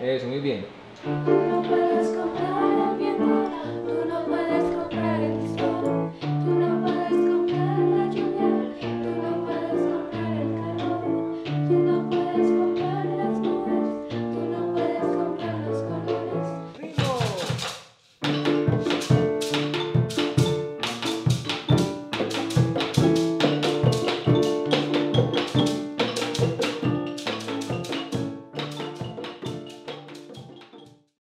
Eso, muy bien.